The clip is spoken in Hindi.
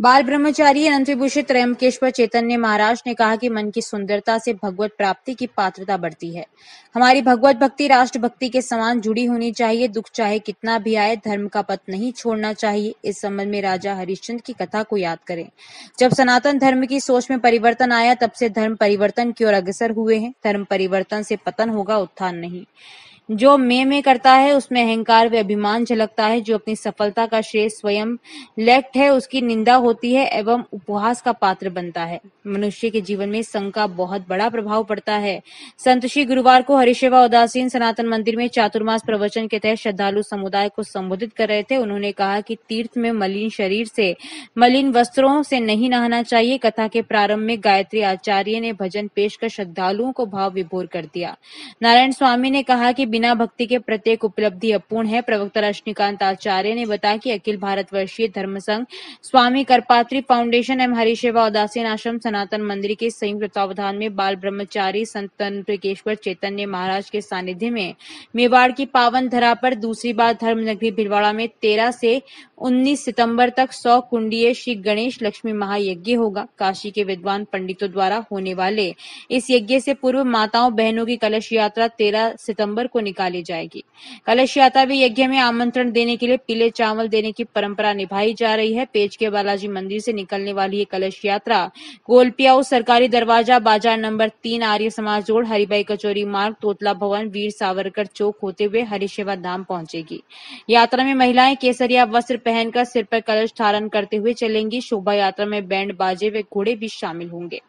बाल ब्रह्मचारी अनंत विभूषित त्रयंबकेश्वर चैतन्य महाराज ने कहा कि मन की सुंदरता से भगवत प्राप्ति की पात्रता बढ़ती है। हमारी भगवत भक्ति राष्ट्र भक्ति के समान जुड़ी होनी चाहिए। दुख चाहे कितना भी आए, धर्म का पथ नहीं छोड़ना चाहिए। इस संबंध में राजा हरिश्चंद्र की कथा को याद करें। जब सनातन धर्म की सोच में परिवर्तन आया, तब से धर्म परिवर्तन की ओर अग्रसर हुए हैं। धर्म परिवर्तन से पतन होगा उत्थान नहीं। जो मैं में करता है, उसमें अहंकार व अभिमान झलकता है, जो अपनी सफलता का श्रेय स्वयं लेफ़्ट है, उसकी निंदा होती है एवं उपहास का पात्र बनता है। मनुष्य के जीवन में संघ का बहुत बड़ा प्रभाव पड़ता है। संत श्री गुरुवार को हरिशेवा उदासीन सनातन मंदिर में चातुर्मास प्रवचन के तहत श्रद्धालु समुदाय को संबोधित कर रहे थे। उन्होंने कहा कि तीर्थ में मलिन शरीर से मलिन वस्त्रों से नहीं नहाना चाहिए। कथा के प्रारंभ में गायत्री आचार्य ने भजन पेश कर श्रद्धालुओं को भाव विभोर कर दिया। नारायण स्वामी ने कहा कि बिना भक्ति के प्रत्येक उपलब्धि अपूर्ण है। प्रवक्ता रजनीकांत आचार्य ने बताया कि अखिल भारतवर्षीय धर्म संघ स्वामी करपात्री फाउंडेशन एवं हरिशेवा उदासीन आश्रम सनातन मंदिर के संयुक्त तत्वावधान में बाल ब्रह्मचारी संत तंत्रिकेश्वर चैतन्य महाराज के सानिध्य में मेवाड़ की पावन धरा पर दूसरी बार धर्म नगरी भिलवाड़ा में तेरह से उन्नीस सितंबर तक सौ कुंडीय श्री गणेश लक्ष्मी महायज्ञ होगा। काशी के विद्वान पंडितों द्वारा होने वाले इस यज्ञ से पूर्व माताओं बहनों की कलश यात्रा तेरह सितंबर को निकाली जाएगी। कलश यात्रा भी यज्ञ में आमंत्रण देने के लिए पीले चावल देने की परंपरा निभाई जा रही है। पेज के बालाजी मंदिर से निकलने वाली ये कलश यात्रा गोलपियाऊ सरकारी दरवाज़ा बाज़ार नंबर तीन, आर्य समाज रोड, हरिबाई कचोरी मार्ग, तोतला भवन, वीर सावरकर चौक होते हुए हरिशेवा धाम पहुंचेगी। यात्रा में महिलाएँ केसरिया वस्त्र पहनकर सिर पर कलश धारण करते हुए चलेंगी। शोभा यात्रा में बैंड बाजे व घोड़े भी शामिल होंगे।